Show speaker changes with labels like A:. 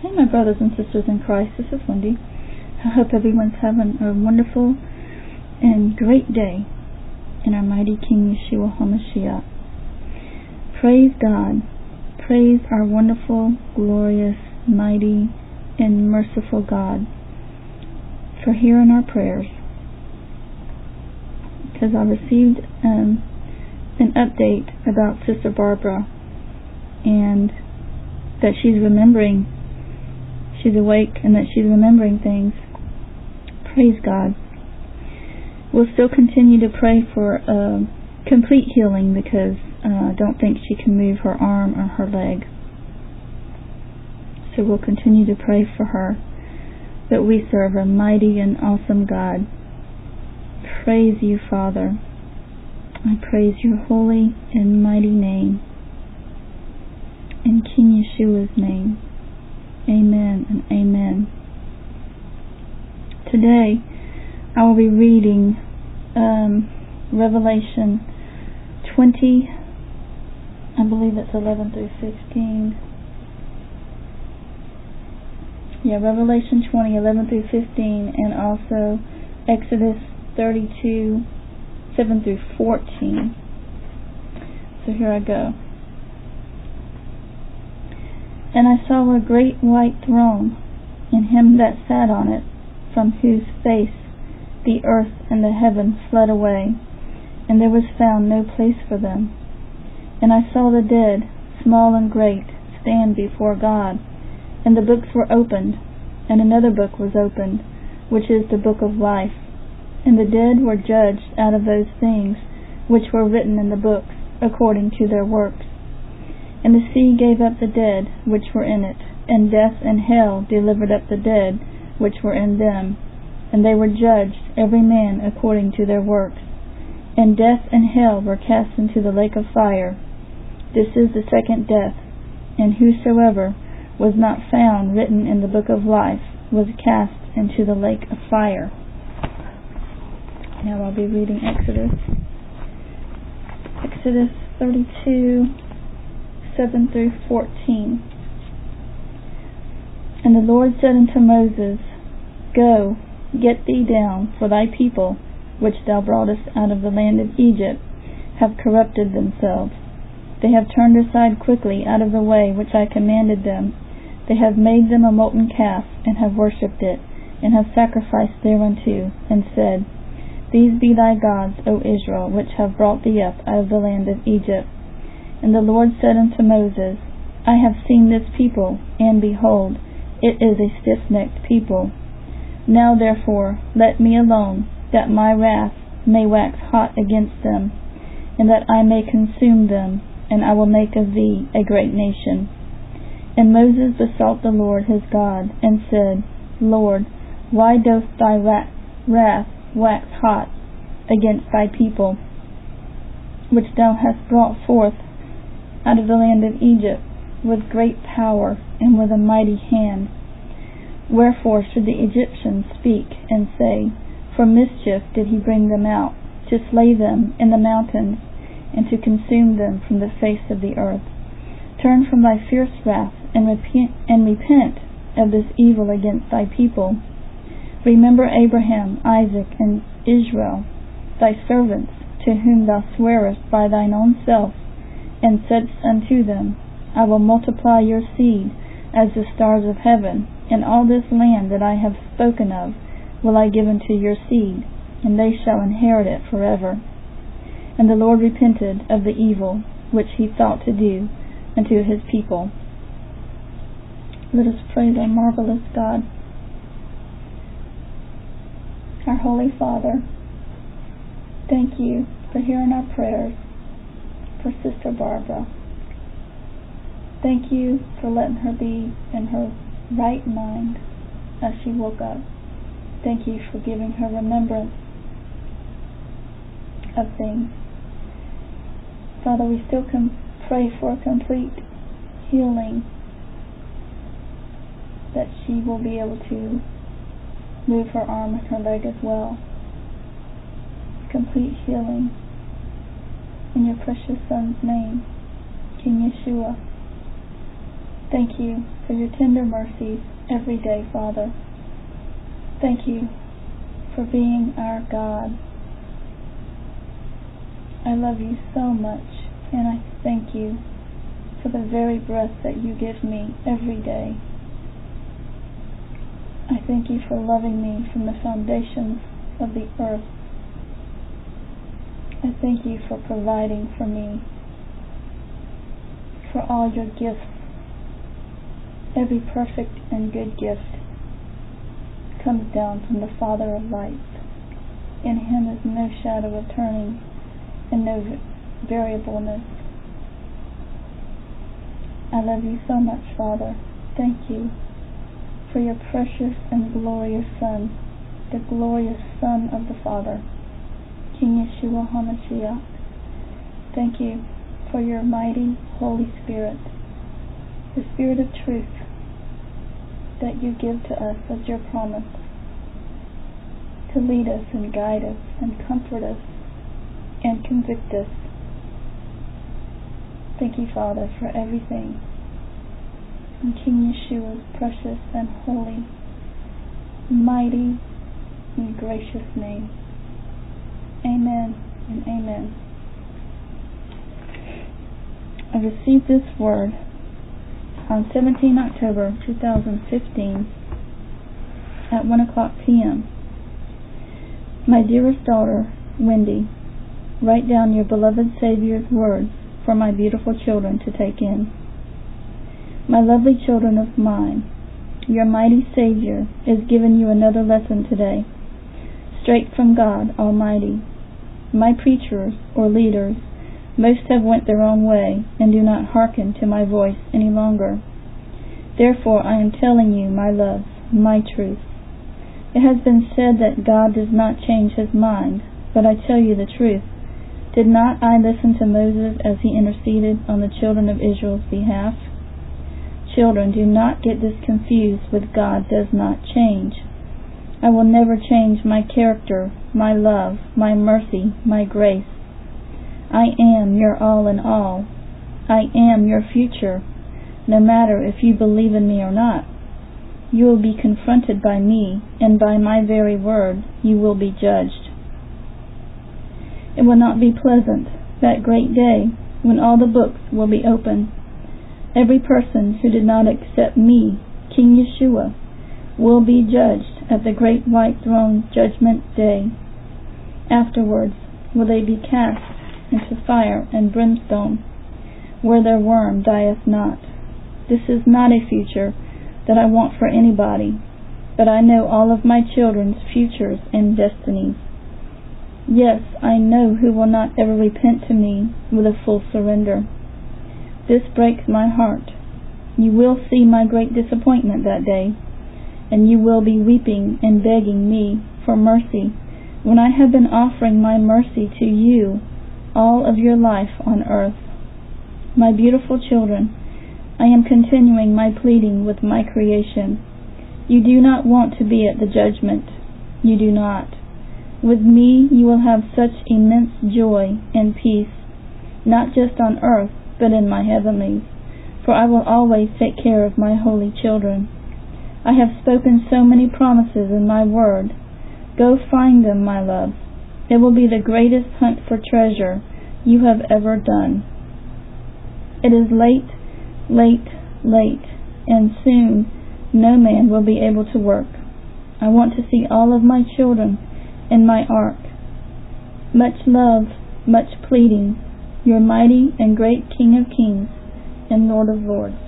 A: Hey, my brothers and sisters in Christ, this is Wendi. I hope everyone's having a wonderful and great day in our mighty King Yeshua HaMashiach. Praise God. Praise our wonderful, glorious, mighty, and merciful God for hearing our prayers. Because I received um, an update about Sister Barbara and that she's remembering, she's awake and that she's remembering things. Praise God. We'll still continue to pray for uh, complete healing because uh, I don't think she can move her arm or her leg. So we'll continue to pray for her. But we serve a mighty and awesome God. Praise you, Father. I praise your holy and mighty name. In King Yeshua's name. Amen and amen. Today, I will be reading um, Revelation 20, I believe it's 11 through 16. Yeah, Revelation 20, 11 through 15, and also Exodus 32, 7 through 14. So here I go. And I saw a great white throne, and him that sat on it, from whose face the earth and the heaven fled away, and there was found no place for them. And I saw the dead, small and great, stand before God, and the books were opened, and another book was opened, which is the book of life. And the dead were judged out of those things which were written in the books, according to their works. And the sea gave up the dead which were in it, and death and hell delivered up the dead which were in them, and they were judged every man according to their works. And death and hell were cast into the lake of fire. This is the second death, and whosoever was not found written in the book of life was cast into the lake of fire. Now I'll be reading Exodus. Exodus 32, 7 through 14. And the Lord said unto Moses, Go, get thee down, for thy people, which thou broughtest out of the land of Egypt, have corrupted themselves. They have turned aside quickly out of the way which I commanded them. They have made them a molten calf, and have worshipped it, and have sacrificed thereunto, and said, These be thy gods, O Israel, which have brought thee up out of the land of Egypt. And the Lord said unto Moses, I have seen this people, and behold, it is a stiff-necked people. Now therefore let me alone, that my wrath may wax hot against them, and that I may consume them, and I will make of thee a great nation. And Moses besought the Lord his God, and said, Lord, why doth thy wrath wax hot against thy people, which thou hast brought forth out of the land of Egypt with great power and with a mighty hand? Wherefore should the Egyptians speak and say, For mischief did he bring them out, to slay them in the mountains, and to consume them from the face of the earth. Turn from thy fierce wrath, and repent, and repent of this evil against thy people. Remember Abraham, Isaac, and Israel, thy servants, to whom thou swarest by thine own self, and saidst unto them, I will multiply your seed as the stars of heaven, and all this land that I have spoken of will I give unto your seed, and they shall inherit it forever. And the Lord repented of the evil which he thought to do unto his people. Let us praise our marvelous God. Our Holy Father, thank you for hearing our prayers for Sister Barbara. Thank you for letting her be in her right mind as she woke up. Thank you for giving her remembrance of things. Father, we still can pray for a complete healing that she will be able to move her arm and her leg as well. Complete healing in your precious Son's name, King Yeshua. Thank you for your tender mercies every day, Father. Thank you for being our God. I love you so much, and I thank you for the very breath that you give me every day. I thank you for loving me from the foundations of the earth. I thank you for providing for me, for all your gifts. Every perfect and good gift comes down from the Father of lights. In him is no shadow of turning and no variableness. I love you so much, Father. Thank you for your precious and glorious Son, the glorious Son of the Father, King Yeshua HaMashiach. Thank you for your mighty Holy Spirit, the Spirit of truth that you give to us as your promise, to lead us and guide us and comfort us and convict us. Thank you, Father, for everything. In King Yeshua's precious and holy, mighty, and gracious name. Amen and amen. I received this word on 17 October 2015 at 1 o'clock p.m. My dearest daughter, Wendi, write down your beloved Savior's words for my beautiful children to take in. My lovely children of mine, your mighty Savior is giving you another lesson today, straight from God Almighty. My preachers or leaders, most have went their own way and do not hearken to my voice any longer. Therefore I am telling you, my loves, my truth. It has been said that God does not change his mind, but I tell you the truth. Did not I listen to Moses as he interceded on the children of Israel's behalf? Children, do not get this confused with God does not change. I will never change my character, my love, my mercy, my grace. I am your all in all. I am your future, no matter if you believe in me or not. You will be confronted by me, and by my very word you will be judged. It will not be pleasant, that great day, when all the books will be open Every person who did not accept me, King Yeshua, will be judged at the great white throne judgment day. Afterwards will they be cast into fire and brimstone, where their worm dieth not. This is not a future that I want for anybody, but I know all of my children's futures and destinies. Yes, I know who will not ever repent to me with a full surrender. This breaks my heart. You will see my great disappointment that day, and you will be weeping and begging me for mercy when I have been offering my mercy to you all of your life on earth. My beautiful children, I am continuing my pleading with my creation. You do not want to be at the judgment. You do not. With me you will have such immense joy and peace, not just on earth, but in my heavenlies, for I will always take care of my holy children. I have spoken so many promises in my word. Go find them, my love. It will be the greatest hunt for treasure you have ever done. It is late, late, late, and soon no man will be able to work. I want to see all of my children in my ark. Much love, much pleading, your mighty and great King of kings and Lord of lords.